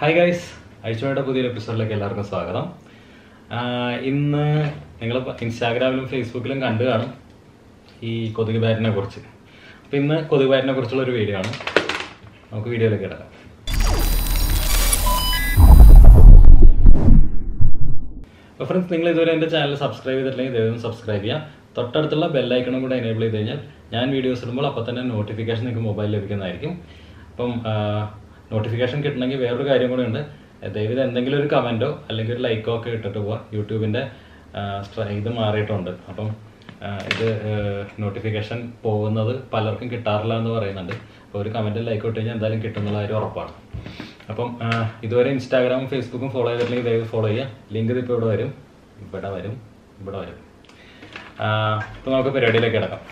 Hi guys അഴിച്ചുപോയുടെ പുതിയ എപ്പിസോഡിലേക്ക് എല്ലാവർക്കും സ്വാഗതം. ഇന്ന് നിങ്ങൾ ഇൻസ്റ്റാഗ്രാമിലും ഫേസ്ബുക്കിലും കണ്ടു കാണും ഈ കൊതുക് ബാറ്റിനെ കുറിച്ച്. അപ്പം ഇന്ന് കൊതുക് ബാറ്റിനെ കുറിച്ചുള്ള ഒരു വീഡിയോ ആണ്. നമുക്ക് വീഡിയോയിലേക്ക് ഇടാം. അപ്പോൾ ഫ്രണ്ട്സ് നിങ്ങൾ ഇതുവരെ എന്റെ ചാനൽ സബ്സ്ക്രൈബ് ചെയ്തിട്ടില്ലെങ്കിൽ ദയവായി സബ്സ്ക്രൈബ് ചെയ്യുക തൊട്ടടുത്തുള്ള ബെല്ലൈക്കണും കൂടെ എനേബിൾ ചെയ്ത് കഴിഞ്ഞാൽ ഞാൻ വീഡിയോസ് ഇടുമ്പോൾ അപ്പോൾ തന്നെ നോട്ടിഫിക്കേഷൻ നിങ്ങൾക്ക് മൊബൈലിൽ ലഭിക്കുന്നതായിരിക്കും. അപ്പം നോട്ടിഫിക്കേഷൻ കിട്ടണമെങ്കിൽ വേറൊരു കാര്യം കൂടെ ഉണ്ട്. ദയവിത് എന്തെങ്കിലും ഒരു കമന്റോ അല്ലെങ്കിൽ ഒരു ലൈക്കോ ഒക്കെ ഇട്ടിട്ട് പോവുക യൂട്യൂബിന്റെ ഇത് മാറിയിട്ടുണ്ട്. അപ്പം ഇത് നോട്ടിഫിക്കേഷൻ പോകുന്നത് പലർക്കും കിട്ടാറില്ല എന്ന് പറയുന്നുണ്ട്. അപ്പോൾ ഒരു കമന്റ് ലൈക്ക് ഇട്ട് കഴിഞ്ഞാൽ എന്തായാലും കിട്ടുന്നുള്ള കാര്യം ഉറപ്പാണ്. അപ്പം ഇതുവരെ ഇൻസ്റ്റാഗ്രാമും ഫേസ്ബുക്കും ഫോളോ ചെയ്തിട്ടില്ലെങ്കിൽ ദയവ് ഫോളോ ചെയ്യുക. ലിങ്ക് ഇതിപ്പോൾ ഇവിടെ വരും. ഇവിടെ വരും. ഇവിടെ വരും. അപ്പോൾ നമുക്ക് പരിപാടിയിലേക്ക് കിടക്കാം.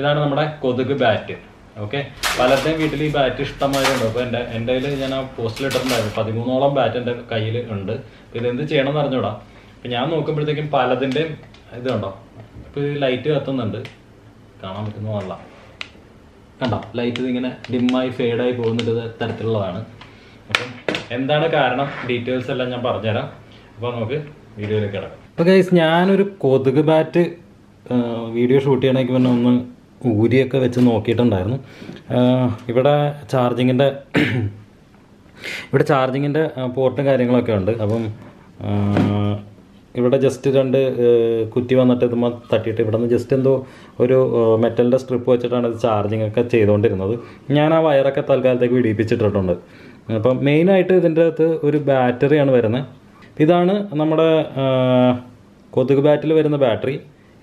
ഇതാണ് നമ്മുടെ കൊതുക് ബാറ്റ്. ഓക്കെ പലരുടെയും വീട്ടിൽ ഈ ബാറ്റ് ഇഷ്ടമായിട്ടുണ്ട് അപ്പോൾ എന്റെ എന്റെ കയ്യിൽ ഞാൻ ആ പോസ്റ്റിൽ ഇട്ടിട്ടുണ്ടായിരുന്നു. പതിമൂന്നോളം ബാറ്റ് എന്റെ കയ്യിൽ ഉണ്ട്. ഇതെന്ത് ചെയ്യണമെന്ന് അറിഞ്ഞൂടാ. അപ്പം ഞാൻ നോക്കുമ്പോഴത്തേക്കും പലതിന്റെയും ഇത് കണ്ടോ? ഇത് ലൈറ്റ് കത്തുന്നുണ്ട്. കാണാൻ പറ്റുന്ന നല്ല കണ്ടോ? ലൈറ്റ് ഇങ്ങനെ ഡിമ്മായി ഫെയ്ഡായി പോകുന്നൊരു തരത്തിലുള്ളതാണ്. അപ്പം എന്താണ് കാരണം? ഡീറ്റെയിൽസ് എല്ലാം ഞാൻ പറഞ്ഞുതരാം. അപ്പോൾ നമുക്ക് വീഡിയോയിലേക്ക് കിടക്കാം. അപ്പോൾ ഗൈസ് ഞാനൊരു കൊതുക് ബാറ്റ് വീഡിയോ ഷൂട്ട് ചെയ്യണമെങ്കിൽ പിന്നെ ഒന്ന് ഊരിയൊക്കെ വെച്ച് നോക്കിയിട്ടുണ്ടായിരുന്നു. ഇവിടെ ചാർജിങ്ങിന്റെ ഇവിടെ ചാർജിങ്ങിന്റെ പോർട്ടും കാര്യങ്ങളൊക്കെ ഉണ്ട്. അപ്പം ഇവിടെ ജസ്റ്റ് രണ്ട് കുറ്റി വന്നിട്ട് ഇതുമ്പോൾ തട്ടിയിട്ട് ഇവിടെ നിന്ന് ജസ്റ്റ് എന്തോ ഒരു മെറ്റലിന്റെ സ്ട്രിപ്പ് വെച്ചിട്ടാണ് ഇത് ചാർജിങ് ഒക്കെ ചെയ്തുകൊണ്ടിരുന്നത് ഞാൻ ആ വയറൊക്കെ തൽക്കാലത്തേക്ക് വിടിപ്പിച്ചിട്ടിട്ടുണ്ട് അപ്പം മെയിനായിട്ട് ഇതിന്റെ അകത്ത് ഒരു ബാറ്ററിയാണ് വരുന്നത്. ഇതാണ് നമ്മുടെ കൊതുക് ബാറ്റിൽ വരുന്ന ബാറ്ററി.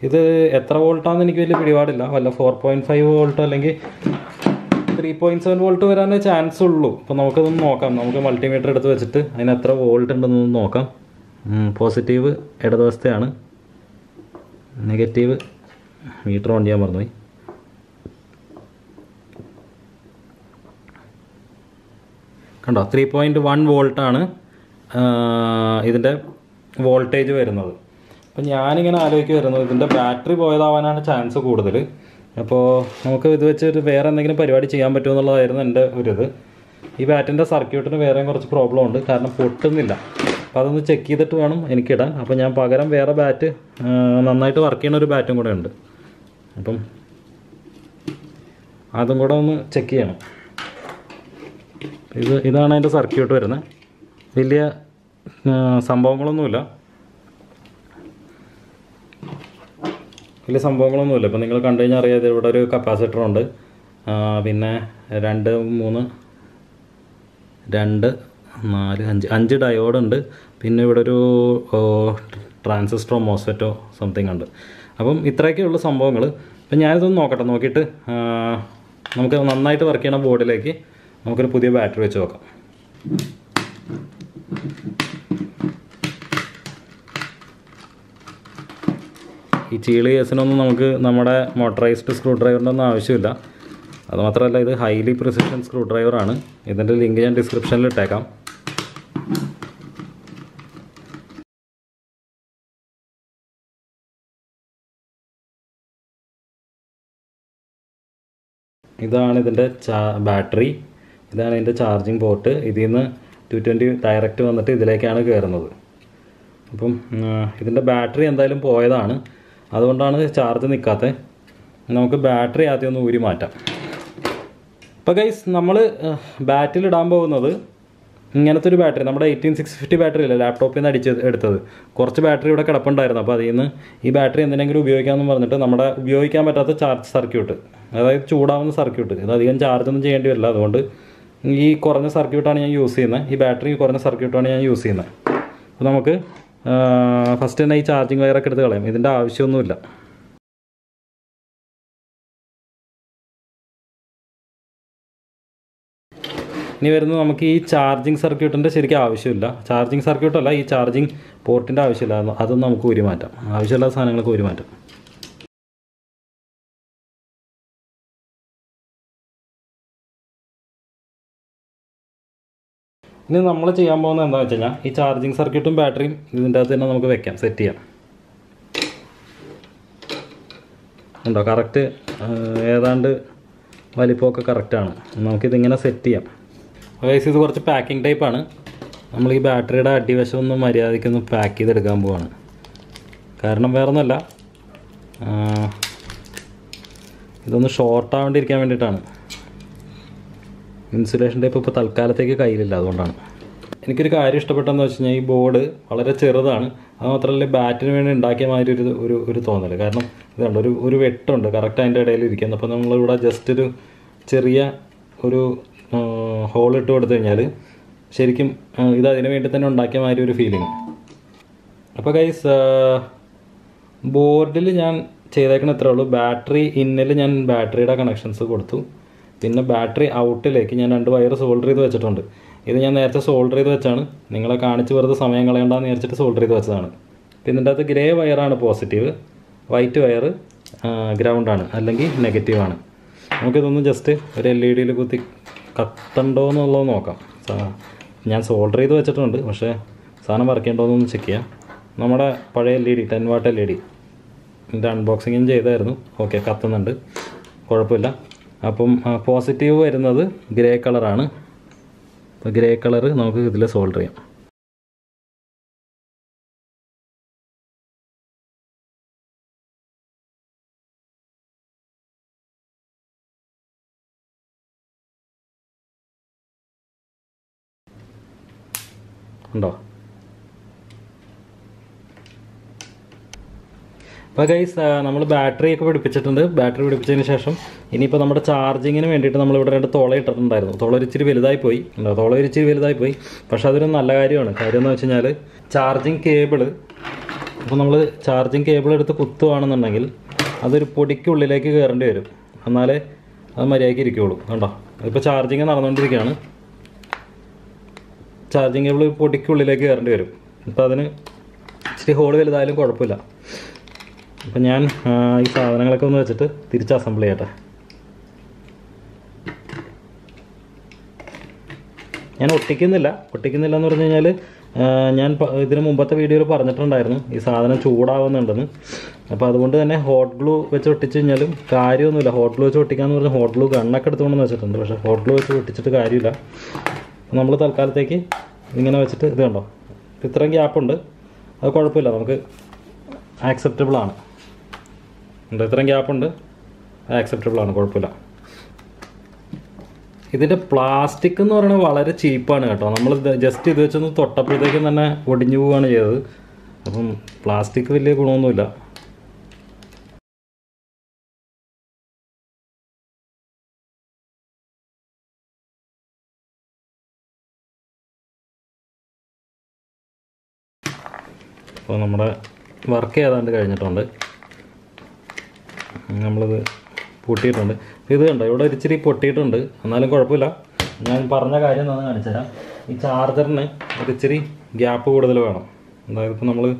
ഇത് എത്ര വോൾട്ടാണെന്ന് എനിക്ക് വലിയ പിടിപാടില്ല. വല്ല ഫോർ പോയിന്റ് ഫൈവ് വോൾട്ട് അല്ലെങ്കിൽ ത്രീ പോയിന്റ് സെവൻ വോൾട്ട് വരാനേ ചാൻസ് ഉള്ളൂ. അപ്പോൾ നമുക്കതൊന്ന് നോക്കാം. നമുക്ക് മൾട്ടിമീറ്റർ എടുത്ത് വെച്ചിട്ട് അതിന് എത്ര വോൾട്ട് ഉണ്ടെന്ന് നോക്കാം. പോസിറ്റീവ് ഇടതുവശത്തെയാണ്. നെഗറ്റീവ് മീറ്റർ ഓൺ ചെയ്യാൻ പറഞ്ഞു കണ്ടോ? ത്രീ പോയിന്റ് വൺ വോൾട്ടാണ് ഇതിന്റെ വോൾട്ടേജ് വരുന്നത്. അപ്പം ഞാനിങ്ങനെ ആലോചിക്കുമായിരുന്നു ഇതിന്റെ ബാറ്ററി പോയതാവാനാണ് ചാൻസ് കൂടുതൽ. അപ്പോൾ നമുക്ക് ഇത് വെച്ച് ഒരു വേറെ എന്തെങ്കിലും പരിപാടി ചെയ്യാൻ പറ്റുമോ എന്നുള്ളതായിരുന്നു എന്റെ ഒരു ഇത് ഈ ബാറ്റിന്റെ സർക്യൂട്ടിന് വേറെയും കുറച്ച് പ്രോബ്ലം ഉണ്ട് കാരണം പൊട്ടുന്നില്ല. അപ്പോൾ അതൊന്ന് ചെക്ക് ചെയ്തിട്ട് വേണം എനിക്കിടാൻ. അപ്പോൾ ഞാൻ പകരം വേറെ ബാറ്റ് നന്നായിട്ട് വർക്ക് ചെയ്യുന്ന ഒരു ബാറ്റും കൂടെ ഉണ്ട്. അപ്പം അതും കൂടെ ഒന്ന് ചെക്ക് ചെയ്യണം. ഇത് ഇതാണ് അതിന്റെ സർക്യൂട്ട് വരുന്നത്. വലിയ സംഭവങ്ങളൊന്നുമില്ല. വലിയ സംഭവങ്ങളൊന്നുമില്ല. ഇപ്പം നിങ്ങൾ കണ്ടു കഴിഞ്ഞാൽ അറിയാതെ ഇവിടെ ഒരു കപ്പാസിറ്റർ ഉണ്ട്. പിന്നെ രണ്ട് മൂന്ന് രണ്ട് നാല് അഞ്ച് അഞ്ച് ഡയോഡ് ഉണ്ട്. പിന്നെ ഇവിടെ ഒരു ട്രാൻസിസ്റ്ററോ മോസ്ഫെറ്റോ സംതിങ് ഉണ്ട്. അപ്പം ഇത്രയൊക്കെയുള്ള സംഭവങ്ങൾ അപ്പം ഞാനിതൊന്ന് നോക്കട്ടെ. നോക്കിയിട്ട് നമുക്ക് നന്നായിട്ട് വർക്ക് ചെയ്യണ ബോർഡിലേക്ക് നമുക്കൊരു പുതിയ ബാറ്ററി വെച്ച് നോക്കാം ഈ ചീളി കേസിനൊന്നും നമുക്ക് നമ്മുടെ മോട്ടറൈസ്ഡ് സ്ക്രൂ ഡ്രൈവറിന്റെ ഒന്നും ആവശ്യമില്ല. അതുമാത്രമല്ല ഇത് ഹൈലി പ്രിസിഷൻ സ്ക്രൂ ഡ്രൈവറാണ് ഇതിന്റെ ലിങ്ക് ഞാൻ ഡിസ്ക്രിപ്ഷനിൽ ഇട്ടേക്കാം. ഇതാണ് ഇതിന്റെ ചാ ബാറ്ററി. ഇതാണ് ഇതിന്റെ ചാർജിങ് പോർട്ട് ഇതിൽ നിന്ന് ടു ട്വന്റി ഡയറക്റ്റ് വന്നിട്ട് ഇതിലേക്കാണ് കയറുന്നത് അപ്പം ഇതിന്റെ ബാറ്ററി എന്തായാലും പോയതാണ്. അതുകൊണ്ടാണ് ചാർജ് നിൽക്കാത്തത് നമുക്ക് ബാറ്ററി ആദ്യം ഒന്ന് ഊരി മാറ്റാം. അപ്പോൾ ഗൈസ് നമ്മൾ ബാറ്റിൽ ഇടാൻ പോകുന്നത് ഇങ്ങനത്തെ ഒരു ബാറ്ററി നമ്മുടെ എയ്റ്റീൻ സിക്സ് ഫിഫ്റ്റി ബാറ്ററി അല്ലേ ലാപ്ടോപ്പിൽ നിന്ന് അടിച്ച് എടുത്തത്. കുറച്ച് ബാറ്ററി ഇവിടെ കിടപ്പുണ്ടായിരുന്നു. അപ്പോൾ അതിൽ നിന്ന് ഈ ബാറ്ററി എന്തിനെങ്കിലും ഉപയോഗിക്കാമെന്ന് പറഞ്ഞിട്ട് നമ്മുടെ ഉപയോഗിക്കാൻ പറ്റാത്ത ചാർജ് സർക്യൂട്ട് അതായത് ചൂടാവുന്ന സർക്യൂട്ട് ഇത് അധികം ചാർജ് ഒന്നും ചെയ്യേണ്ടി വരില്ല. അതുകൊണ്ട് ഈ കുറഞ്ഞ സർക്യൂട്ടാണ് ഞാൻ യൂസ് ചെയ്യുന്നത്. ഈ ബാറ്ററി കുറഞ്ഞ സർക്യൂട്ടാണ് ഞാൻ യൂസ് ചെയ്യുന്നത്. അപ്പോൾ നമുക്ക് ഫസ്റ്റ് തന്നെ ഈ ചാർജിങ് വയറൊക്കെ എടുത്ത് കളയും. ഇതിന്റെ ആവശ്യമൊന്നുമില്ല. ഇനി വരുന്നത് നമുക്ക് ഈ ചാർജിങ് സർക്യൂട്ടിന്റെ ശരിക്കും ആവശ്യമില്ല. ചാർജിങ് സർക്യൂട്ടല്ല ഈ ചാർജിങ് പോർട്ടിന്റെ ആവശ്യമില്ല. അതൊന്നും നമുക്ക് ഊരി മാറ്റാം ആവശ്യമില്ലാത്ത സാധനങ്ങൾക്ക് ഊരി മാറ്റാം ഇനി നമ്മൾ ചെയ്യാൻ പോകുന്നത് എന്താണെന്ന് വെച്ച് കഴിഞ്ഞാൽ ഈ ചാർജിങ് സർക്യൂട്ടും ബാറ്ററിയും ഇതിന്റെ അകത്ത് തന്നെ നമുക്ക് വെക്കാം സെറ്റ് ചെയ്യാം. ഉണ്ടോ? കറക്റ്റ് ഏതാണ്ട് വലിപ്പമൊക്കെ കറക്റ്റാണ് നമുക്കിതിങ്ങനെ സെറ്റ് ചെയ്യാം. വയസ് ഇത് കുറച്ച് പാക്കിംഗ് ടൈപ്പാണ് നമ്മൾ ഈ ബാറ്ററിയുടെ അടിവശം ഒന്ന് പാക്ക് ചെയ്തെടുക്കാൻ പോവാണ്. കാരണം വേറെ ഒന്നുമല്ല ഇതൊന്ന് ഷോർട്ട് ആവാണ്ടിരിക്കാൻ വേണ്ടിയിട്ടാണ്. ഇൻസുലേഷൻ ടൈപ്പ് ഇപ്പോൾ തൽക്കാലത്തേക്ക് കയ്യിലില്ല അതുകൊണ്ടാണ്. എനിക്കൊരു കാര്യം ഇഷ്ടപ്പെട്ടെന്ന് വെച്ച് കഴിഞ്ഞാൽ ഈ ബോർഡ് വളരെ ചെറുതാണ്. അത് മാത്രമല്ല ബാറ്റിന് വേണ്ടി ഉണ്ടാക്കിയ മാതിരി ഒരു ഒരു ഒരു തോന്നൽ കാരണം ഇതുണ്ട് ഒരു ഒരു വെട്ടുണ്ട് കറക്റ്റ് അതിന്റെ ഇടയിൽ ഇരിക്കുന്നത്. അപ്പോൾ നമ്മളിവിടെ ജസ്റ്റ് ഒരു ചെറിയ ഒരു ഹോൾ ഇട്ട് കൊടുത്തു കഴിഞ്ഞാൽ ശരിക്കും ഇത് അതിന് വേണ്ടി തന്നെ ഉണ്ടാക്കിയ മാതിരി ഒരു ഫീലിംഗ് അപ്പോൾ ഗൈസ് ബോർഡിൽ ഞാൻ ചെയ്തേക്കണ ഇത്രേ ഉള്ളൂ. ബാറ്ററി ഇന്നിൽ ഞാൻ ബാറ്ററിയുടെ കണക്ഷൻസ് കൊടുത്തു. പിന്നെ ബാറ്ററി ഔട്ടിലേക്ക് ഞാൻ രണ്ട് വയർ സോൾഡർ ചെയ്ത് വെച്ചിട്ടുണ്ട്. ഇത് ഞാൻ നേരത്തെ സോൾഡർ ചെയ്ത് വെച്ചാണ്. നിങ്ങളെ കാണിച്ച് വെറുതെ സമയം കളയണ്ടെന്ന് വിചാരിച്ചിട്ട് സോൾഡർ ചെയ്ത് വെച്ചതാണ്. പിന്നെ ഇതിന്റെ അകത്ത് ഗ്രേ വയറാണ് പോസിറ്റീവ് വൈറ്റ് വയർ ഗ്രൗണ്ടാണ് അല്ലെങ്കിൽ നെഗറ്റീവാണ് നമുക്കിതൊന്ന് ജസ്റ്റ് ഒരു എൽ ഇ ഡിയിൽ കുത്തി കത്തണ്ടോ എന്നുള്ളത് നോക്കാം. ഞാൻ സോൾഡർ ചെയ്ത് വെച്ചിട്ടുണ്ട്. പക്ഷേ സാധനം വർക്ക് എന്നൊന്ന് ചെക്ക് ചെയ്യാം. നമ്മുടെ പഴയ L E D ten watt L E D ഇതിന്റെ അൺബോക്സിങ്ങും ചെയ്തായിരുന്നു. ഓക്കെ കത്തുന്നുണ്ട്. കുഴപ്പമില്ല. അപ്പം പോസിറ്റീവ് വരുന്നത് ഗ്രേ കളറാണ് അപ്പോൾ ഗ്രേ കളർ നമുക്ക് ഇതിൽ സോൾഡർ ചെയ്യാം. ഉണ്ടോ? അപ്പോൾ ഗൈസ് നമ്മൾ ബാറ്ററി ഒക്കെ പിടിപ്പിച്ചിട്ടുണ്ട്. ബാറ്ററി പിടിപ്പിച്ചതിന് ശേഷം ഇനിയിപ്പോൾ നമ്മുടെ ചാർജിങ്ങിന് വേണ്ടിയിട്ട് നമ്മൾ ഇവിടെ രണ്ട് തുള ഇട്ടിട്ടുണ്ടായിരുന്നു. തുള ഒരിച്ചിരി വലുതായി പോയി തുള ഒരു ഇച്ചിരി വലുതായി പോയി പക്ഷെ അതൊരു നല്ല കാര്യമാണ്. കാര്യം എന്ന് വെച്ച് കഴിഞ്ഞാൽ ചാർജിങ് കേബിൾ അപ്പോൾ നമ്മൾ ചാർജിങ് കേബിൾ എടുത്ത് കുത്തുവാണെന്നുണ്ടെങ്കിൽ അതൊരു പൊടിക്കുള്ളിലേക്ക് കയറേണ്ടി വരും. എന്നാലേ അത് മര്യാദയ്ക്ക് ഇരിക്കുകയുള്ളൂ കണ്ടോ? ഇപ്പോൾ ചാർജിങ് നടന്നുകൊണ്ടിരിക്കുകയാണ് ചാർജിങ് കേബിൾ പൊടിക്കുള്ളിലേക്ക് കയറേണ്ടി വരും. അപ്പോൾ അതിന് ഇച്ചിരി ഹോൾ വലുതായാലും കുഴപ്പമില്ല. അപ്പം ഞാൻ ഈ സാധനങ്ങളൊക്കെ ഒന്ന് വെച്ചിട്ട് തിരിച്ച് അസംബിൾ ചെയ്യട്ടെ. ഞാൻ ഒട്ടിക്കുന്നില്ല. ഒട്ടിക്കുന്നില്ല എന്ന് പറഞ്ഞു കഴിഞ്ഞാൽ ഞാൻ ഇതിന് മുമ്പത്തെ വീഡിയോയിൽ പറഞ്ഞിട്ടുണ്ടായിരുന്നു ഈ സാധനം ചൂടാവുന്നുണ്ടെന്ന്. അപ്പോൾ അതുകൊണ്ട് തന്നെ ഹോട്ട് ഗ്ലൂ വെച്ച് ഒട്ടിച്ച് കഴിഞ്ഞാലും കാര്യമൊന്നുമില്ല. ഹോട്ട് ഗ്ലൂ വെച്ച് ഒട്ടിക്കാന്ന് പറഞ്ഞാൽ ഹോട്ട് ഗ്ലൂ ഗണ്ണൊക്കെ എടുത്തുകൊണ്ടെന്ന് വെച്ചിട്ടുണ്ട്. പക്ഷേ ഹോട്ട് ഗ്ലൂ വെച്ച് ഒട്ടിച്ചിട്ട് കാര്യമില്ല. നമ്മൾ തൽക്കാലത്തേക്ക് ഇങ്ങനെ വെച്ചിട്ട് ഇത് കണ്ടോ? ഇത്രയും ഗ്യാപ്പുണ്ട് അത് കുഴപ്പമില്ല. നമുക്ക് ആക്സെപ്റ്റബിൾ ആണ്. ഉണ്ട്. ഇത്രയും ഗ്യാപ്പുണ്ട് ആക്സെപ്റ്റബിൾ ആണ്. കുഴപ്പമില്ല. ഇതിന്റെ പ്ലാസ്റ്റിക് എന്ന് പറയുന്നത് വളരെ ചീപ്പാണ് കേട്ടോ. നമ്മൾ ജസ്റ്റ് ഇത് വെച്ചൊന്ന് തൊട്ടപ്പോഴത്തേക്കും തന്നെ ഒടിഞ്ഞു പോവുകയാണ് ചെയ്തത്. അപ്പം പ്ലാസ്റ്റിക് വലിയ ഗുണമൊന്നുമില്ല. അപ്പോൾ നമ്മുടെ വർക്ക് ഏതാണ്ട് കഴിഞ്ഞിട്ടുണ്ട്. നമ്മളിത് പൊട്ടിയിട്ടുണ്ട്. ഇത് കണ്ടോ? ഇവിടെ ഒരിച്ചിരി പൊട്ടിയിട്ടുണ്ട്. എന്നാലും കുഴപ്പമില്ല. ഞാൻ പറഞ്ഞ കാര്യം എന്താണെന്ന് കാണിച്ചുതരാം ഈ ചാർജറിന് ഒരിച്ചിരി ഗ്യാപ്പ് കൂടുതൽ വേണം. അതായത് ഇപ്പോൾ നമ്മൾ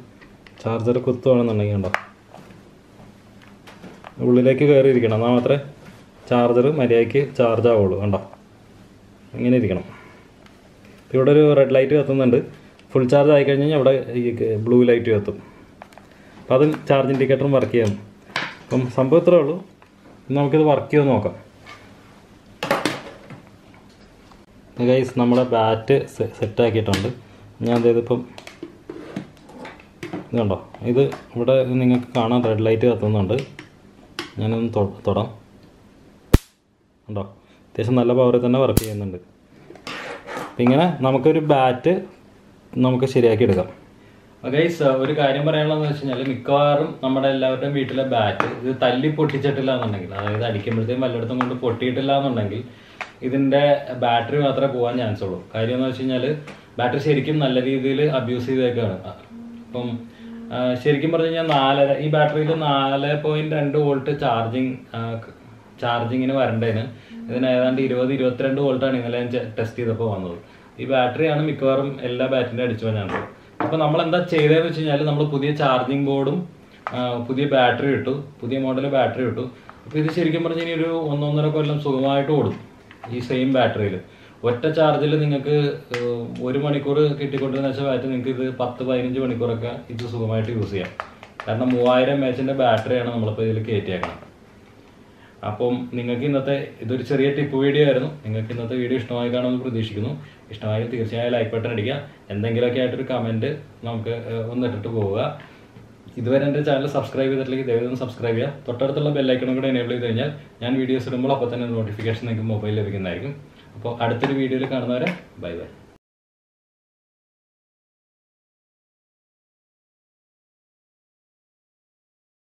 ചാർജർ കുത്തുവാണെന്നുണ്ടെങ്കിൽ കണ്ടോ? ഉള്ളിലേക്ക് കയറിയിരിക്കണം. എന്നാൽ മാത്രമേ ചാർജർ മര്യാദയ്ക്ക് ചാർജ് ആവുള്ളൂ. കണ്ടോ? ഇങ്ങനെ ഇരിക്കണം. ഇവിടെ ഒരു റെഡ് ലൈറ്റ് കത്തുന്നുണ്ട്. ഫുൾ ചാർജ് ആയി കഴിഞ്ഞാൽ ഇവിടെ ഈ ബ്ലൂ ലൈറ്റ് കത്തും. അപ്പോൾ അത് ചാർജ് ഇൻഡിക്കേറ്ററും വർക്ക് ചെയ്യും. അപ്പം സംഭവം ഇത്രേ ഉള്ളൂ. നമുക്കിത് വർക്ക് ചെയ്ത് നോക്കാം. ഗൈസ് നമ്മുടെ ബാറ്റ് സെറ്റ് ആക്കിയിട്ടുണ്ട്. ഞാൻ എന്ത് ചെയ്തിപ്പം ഇത് ഇവിടെ നിങ്ങൾക്ക് കാണാൻ റെഡ് ലൈറ്റ് കത്തുന്നുണ്ട്. ഞാനൊന്ന് തൊടാം. ഉണ്ടോ? അത്യാവശ്യം നല്ല പവറിൽ തന്നെ വർക്ക് ചെയ്യുന്നുണ്ട്. ഇങ്ങനെ നമുക്കൊരു ബാറ്റ് നമുക്ക് ശരിയാക്കി എടുക്കാം. ഗൈസ് ഒരു കാര്യം പറയാനുള്ളതെന്ന് വെച്ച് കഴിഞ്ഞാൽ മിക്കവാറും നമ്മുടെ എല്ലാവരുടെയും വീട്ടിലെ ബാറ്റ് ഇത് തല്ലി പൊട്ടിച്ചിട്ടില്ല എന്നുണ്ടെങ്കിൽ അതായത് അടിക്കുമ്പോഴത്തേക്കും വല്ലയിടത്തും കൊണ്ട് പൊട്ടിയിട്ടില്ല എന്നുണ്ടെങ്കിൽ ഇതിന്റെ ബാറ്ററി മാത്രമേ പോകാൻ ചാൻസ് ഉള്ളൂ. കാര്യം എന്ന് വെച്ച് കഴിഞ്ഞാൽ ബാറ്ററി ശരിക്കും നല്ല രീതിയിൽ അബ്യൂസ് ചെയ്തേക്കാണ്. അപ്പം ശരിക്കും പറഞ്ഞു കഴിഞ്ഞാൽ നാലര ഈ ബാറ്ററിയിൽ നാല് പോയിന്റ് രണ്ട് വോൾട്ട് ചാർജിങ് ചാർജിങ്ങിന് വരണ്ടേന്. ഇതിന് ഏതാണ്ട് ഇരുപത് ഇരുപത്തിരണ്ട് വോൾട്ടാണ് ഇന്നലെ ഞാൻ ടെസ്റ്റ് ചെയ്തപ്പോൾ വന്നത്. ഈ ബാറ്ററിയാണ് മിക്കവാറും എല്ലാ ബാറ്ററിന്റെ അടിച്ചു വന്നത് അപ്പൊ നമ്മൾ എന്താ ചെയ്തതെന്ന് വെച്ച് കഴിഞ്ഞാൽ നമ്മൾ പുതിയ ചാർജിങ് ബോർഡും പുതിയ ബാറ്ററി ഇട്ടു. പുതിയ മോഡൽ ബാറ്ററി ഇട്ടു. അപ്പൊ ഇത് ശരിക്കും പറഞ്ഞു കഴിഞ്ഞാൽ ഒരു ഒന്നൊന്നര കൊല്ലം സുഖമായിട്ട് ഓടും ഈ സെയിം ബാറ്ററിയിൽ ഒറ്റ ചാർജിൽ നിങ്ങൾക്ക് ഒരു മണിക്കൂർ കിട്ടിക്കൊണ്ടിരുന്ന വെച്ചാൽ ബാറ്ററി നിങ്ങൾക്ക് ഇത് പത്ത് പതിനഞ്ച് മണിക്കൂറൊക്കെ ഇത് സുഖമായിട്ട് യൂസ് ചെയ്യാം. കാരണം മൂവായിരം എം ന്റെ ബാറ്ററിയാണ് നമ്മളിപ്പോൾ ഇതിൽ കയറ്റിയേക്കണം അപ്പം നിങ്ങൾക്ക് ഇന്നത്തെ ഇതൊരു ചെറിയ ടിപ്പ് വീഡിയോ ആയിരുന്നു. നിങ്ങൾക്ക് ഇന്നത്തെ വീഡിയോ ഇഷ്ടമായി കാണുമെന്ന് പ്രതീക്ഷിക്കുന്നു. ഇഷ്ടമായി തീർച്ചയായും ലൈക്ക് ബട്ടൺ അടിക്കുക എന്തെങ്കിലുമൊക്കെ ആയിട്ടൊരു കമന്റ് നമുക്ക് ഒന്നിട്ടിട്ട് പോവുക. ഇതുവരെ എന്റെ ചാനൽ സബ്സ്ക്രൈബ് ചെയ്തിട്ടില്ലെങ്കിൽ ദയവായി സബ്സ്ക്രൈബ് ചെയ്യുക. തൊട്ടടുത്തുള്ള ബെല്ലൈക്കണും കൂടെ എനേബിൾ ചെയ്ത് കഴിഞ്ഞാൽ ഞാൻ വീഡിയോസ് ഇടുമ്പോൾ അപ്പോൾ തന്നെ നോട്ടിഫിക്കേഷൻ നിങ്ങൾക്ക് മൊബൈലിൽ ലഭിക്കുന്നതായിരിക്കും. അപ്പോൾ അടുത്തൊരു വീഡിയോയിൽ കാണുന്നവരെ ബൈ ബൈ